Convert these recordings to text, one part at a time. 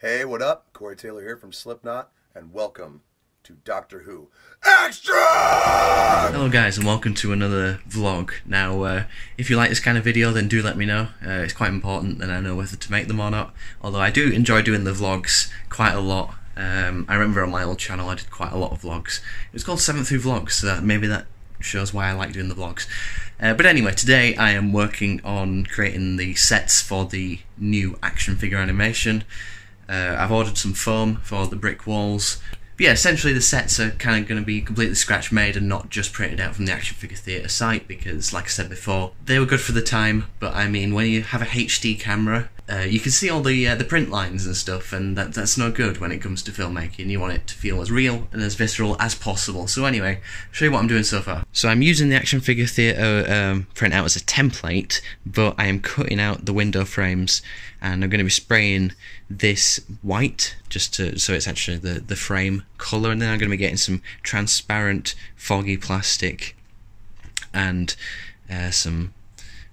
Hey, what up? Corey Taylor here from Slipknot, and welcome to Doctor Who Extra! Hello guys and welcome to another vlog. Now uh, if you like this kind of video then do let me know. Uh, it's quite important that I know whether to make them or not. Although I do enjoy doing the vlogs quite a lot. Um, I remember on my old channel I did quite a lot of vlogs. It was called 7th Through Vlogs so maybe that shows why I like doing the vlogs. Uh, but anyway, today I am working on creating the sets for the new action figure animation. Uh, I've ordered some foam for the brick walls. But yeah, essentially the sets are kind of going to be completely scratch made and not just printed out from the Action Figure Theatre site because, like I said before, they were good for the time. But I mean, when you have a HD camera, uh, you can see all the uh, the print lines and stuff, and that that's no good when it comes to filmmaking. You want it to feel as real and as visceral as possible. So anyway, I'll show you what I'm doing so far. So I'm using the Action Figure Theatre um, printout as a template, but I am cutting out the window frames, and I'm going to be spraying this white just to so it's actually the the frame color, and then I'm going to be getting some transparent foggy plastic and uh, some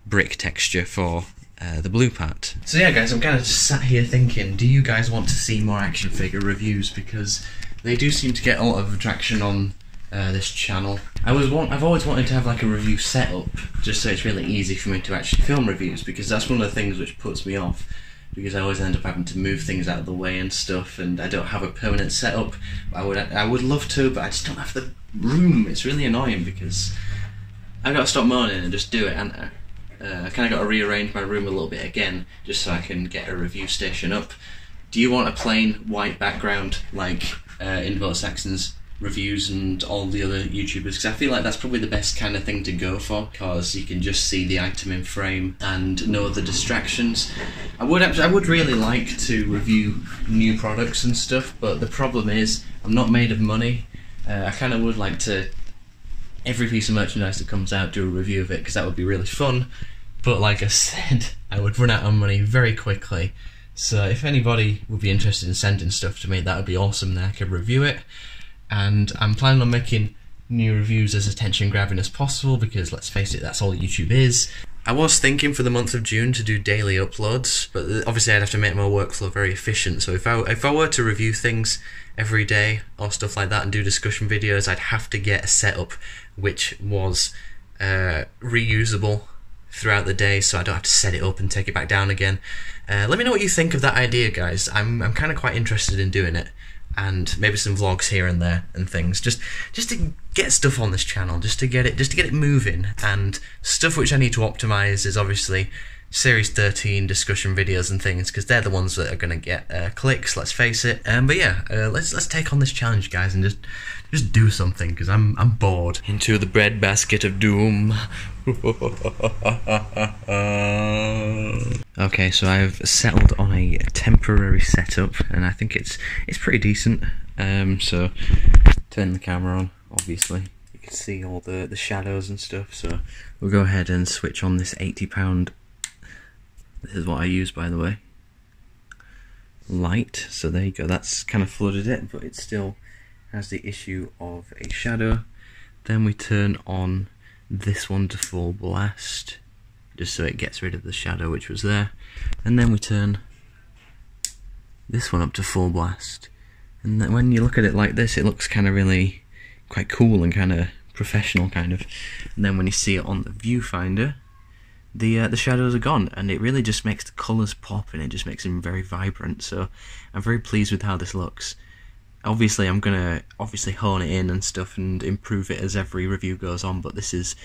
brick texture for uh, the blue part. So yeah, guys, I'm kind of just sat here thinking, do you guys want to see more action figure reviews because they do seem to get a lot of attraction on uh, this channel. I was want, I've always wanted to have like a review setup just so it's really easy for me to actually film reviews because that's one of the things which puts me off because I always end up having to move things out of the way and stuff and I don't have a permanent setup. I would I would love to, but I just don't have the room. It's really annoying because I've got to stop moaning and just do it, and uh, I kind of got to rearrange my room a little bit again just so I can get a review station up. Do you want a plain white background like uh, in Vote Saxon's reviews and all the other YouTubers? Because I feel like that's probably the best kind of thing to go for because you can just see the item in frame and no other distractions. I would actually, I would really like to review new products and stuff, but the problem is I'm not made of money. Uh, I kind of would like to every piece of merchandise that comes out do a review of it because that would be really fun. But like I said, I would run out of money very quickly. So if anybody would be interested in sending stuff to me, that would be awesome. Then I could review it. And I'm planning on making new reviews as attention grabbing as possible because let's face it, that's all YouTube is. I was thinking for the month of June to do daily uploads, but obviously I'd have to make my workflow very efficient. So if I if I were to review things every day or stuff like that and do discussion videos, I'd have to get a setup which was uh, reusable throughout the day, so I don't have to set it up and take it back down again. Uh, let me know what you think of that idea, guys. I'm I'm kind of quite interested in doing it and maybe some vlogs here and there and things. Just just to get stuff on this channel just to get it just to get it moving. And stuff which I need to optimize is obviously series 13 discussion videos and things because they're the ones that are going to get uh, clicks let's face it. Um, but yeah uh, let's let's take on this challenge guys and just just do something because I'm I'm bored. Into the breadbasket of doom. Okay so I've settled on a temporary setup and I think it's it's pretty decent. Um, so turn the camera on obviously. You can see all the the shadows and stuff so we'll go ahead and switch on this 80 pound this is what I use, by the way. Light, so there you go, that's kind of flooded it, but it still has the issue of a shadow. Then we turn on this one to full blast, just so it gets rid of the shadow which was there. And then we turn this one up to full blast. And then when you look at it like this, it looks kind of really quite cool and kind of professional, kind of. And then when you see it on the viewfinder, the uh, the shadows are gone and it really just makes the colours pop and it just makes them very vibrant so I'm very pleased with how this looks. Obviously I'm gonna obviously hone it in and stuff and improve it as every review goes on but this is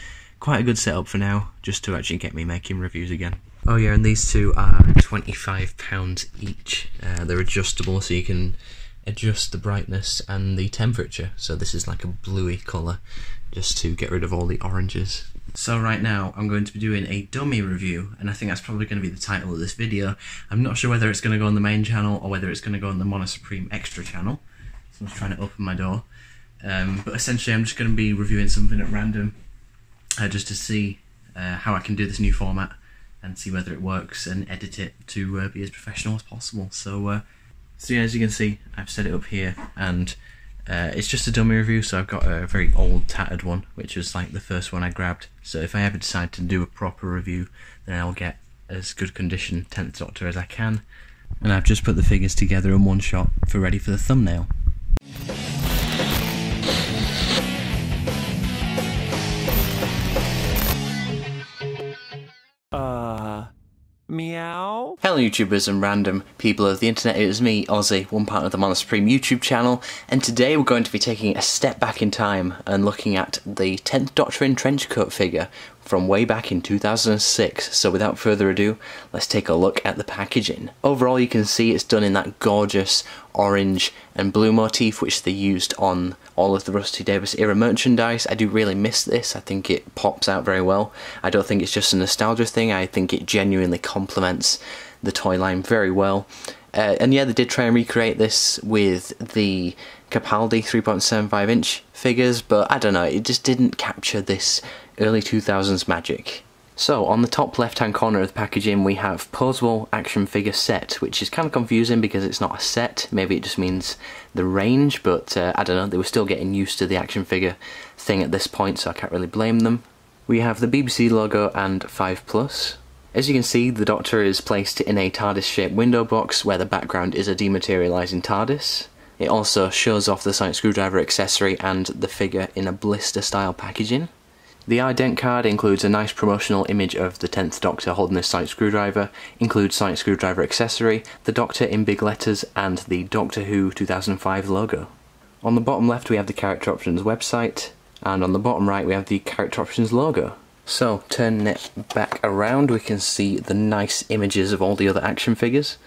quite a good setup for now just to actually get me making reviews again. Oh yeah and these two are 25 pounds each. Uh, they're adjustable so you can adjust the brightness and the temperature. So this is like a bluey colour just to get rid of all the oranges so right now I'm going to be doing a dummy review and I think that's probably going to be the title of this video. I'm not sure whether it's going to go on the main channel or whether it's going to go on the Mono Supreme Extra channel. So I'm just trying to open my door. Um, but essentially I'm just going to be reviewing something at random uh, just to see uh, how I can do this new format and see whether it works and edit it to uh, be as professional as possible. So, uh, so yeah, as you can see, I've set it up here and uh, it's just a dummy review, so I've got a very old, tattered one, which was like the first one I grabbed. So if I ever decide to do a proper review, then I'll get as good condition 10th Doctor as I can. and I've just put the figures together in one shot for ready for the thumbnail. Hello YouTubers and random people of the internet, it is me, Ozzy, one part of the Mono Supreme YouTube channel, and today we're going to be taking a step back in time and looking at the 10th Doctor in trenchcoat figure from way back in 2006. So without further ado, let's take a look at the packaging. Overall you can see it's done in that gorgeous orange and blue motif which they used on all of the Rusty Davies era merchandise. I do really miss this, I think it pops out very well. I don't think it's just a nostalgia thing, I think it genuinely complements the toy line very well. Uh, and yeah, they did try and recreate this with the Capaldi 3.75 inch figures, but I don't know, it just didn't capture this early 2000s magic. So, on the top left hand corner of the packaging, we have Posable Action Figure Set, which is kind of confusing because it's not a set. Maybe it just means the range, but uh, I don't know, they were still getting used to the action figure thing at this point, so I can't really blame them. We have the BBC logo and 5 Plus. As you can see, the Doctor is placed in a TARDIS-shaped window box where the background is a dematerialising TARDIS. It also shows off the sonic screwdriver accessory and the figure in a blister-style packaging. The ident card includes a nice promotional image of the 10th Doctor holding the sonic screwdriver, includes sonic screwdriver accessory, the Doctor in big letters, and the Doctor Who 2005 logo. On the bottom left we have the Character Options website, and on the bottom right we have the Character Options logo. So, turning it back around, we can see the nice images of all the other action figures.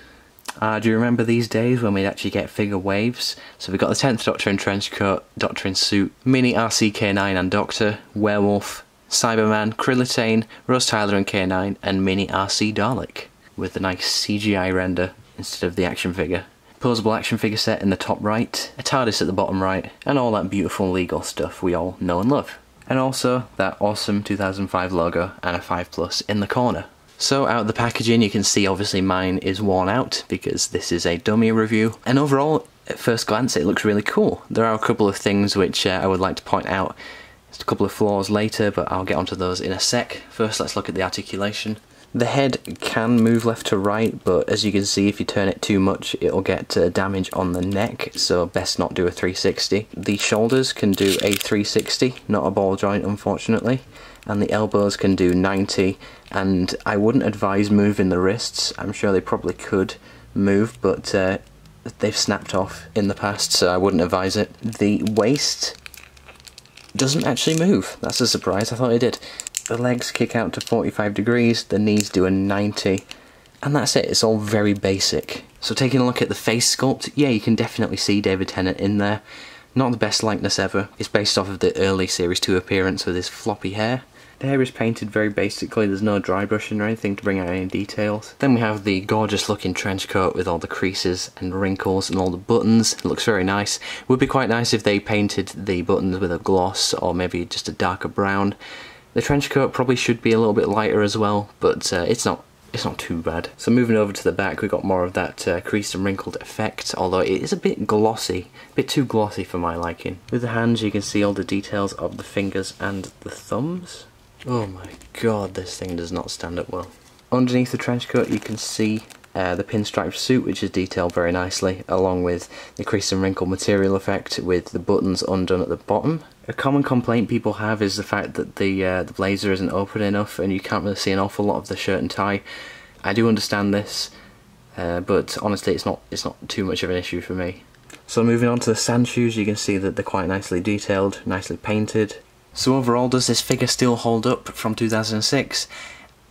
Uh, do you remember these days when we'd actually get figure waves? So we've got the 10th Doctor in trenchcoat, Doctor in suit, Mini RCK9 and Doctor, Werewolf, Cyberman, Krillitane, Rose Tyler and K9, and Mini RC Dalek, with the nice CGI render instead of the action figure. Posable action figure set in the top right, a TARDIS at the bottom right, and all that beautiful legal stuff we all know and love. And also that awesome 2005 logo and a 5 Plus in the corner. So out of the packaging you can see obviously mine is worn out because this is a dummy review and overall at first glance it looks really cool. There are a couple of things which uh, I would like to point out. Just a couple of flaws later but I'll get onto those in a sec. First let's look at the articulation. The head can move left to right, but as you can see, if you turn it too much, it'll get uh, damage on the neck, so best not do a 360. The shoulders can do a 360, not a ball joint, unfortunately, and the elbows can do 90, and I wouldn't advise moving the wrists. I'm sure they probably could move, but uh, they've snapped off in the past, so I wouldn't advise it. The waist doesn't actually move. That's a surprise, I thought it did. The legs kick out to 45 degrees, the knees do a 90, and that's it, it's all very basic. So taking a look at the face sculpt, yeah, you can definitely see David Tennant in there. Not the best likeness ever, it's based off of the early Series 2 appearance with his floppy hair. The hair is painted very basically, there's no dry brushing or anything to bring out any details. Then we have the gorgeous looking trench coat with all the creases and wrinkles and all the buttons. It looks very nice. Would be quite nice if they painted the buttons with a gloss or maybe just a darker brown. The trench coat probably should be a little bit lighter as well, but uh, it's not it's not too bad. So moving over to the back, we got more of that uh, creased and wrinkled effect, although it is a bit glossy, a bit too glossy for my liking. With the hands, you can see all the details of the fingers and the thumbs. Oh my god, this thing does not stand up well. Underneath the trench coat, you can see uh, the pinstripe suit, which is detailed very nicely, along with the crease and wrinkle material effect with the buttons undone at the bottom. A common complaint people have is the fact that the uh, the blazer isn't open enough and you can't really see an awful lot of the shirt and tie. I do understand this, uh, but honestly it's not it's not too much of an issue for me. So moving on to the sand shoes, you can see that they're quite nicely detailed, nicely painted. So overall, does this figure still hold up from 2006?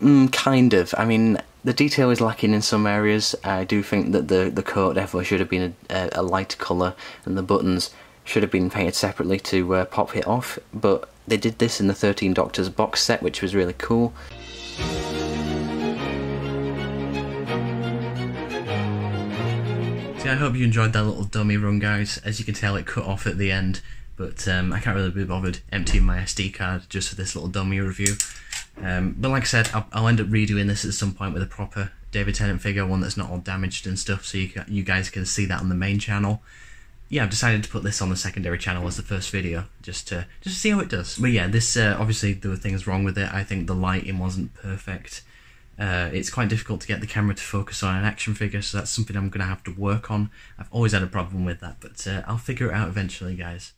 Mm, kind of. I mean, the detail is lacking in some areas. I do think that the the coat definitely should have been a, a lighter colour, and the buttons should have been painted separately to uh, pop it off. But they did this in the 13 Doctors box set, which was really cool. See, I hope you enjoyed that little dummy run, guys. As you can tell, it cut off at the end, but um, I can't really be bothered emptying my SD card just for this little dummy review. Um, but like I said, I'll, I'll, end up redoing this at some point with a proper David Tennant figure, one that's not all damaged and stuff, so you, you guys can see that on the main channel. Yeah, I've decided to put this on the secondary channel as the first video, just to just to see how it does. But yeah, this uh, obviously there were things wrong with it. I think the lighting wasn't perfect. Uh, it's quite difficult to get the camera to focus on an action figure, so that's something I'm going to have to work on. I've always had a problem with that, but uh, I'll figure it out eventually, guys.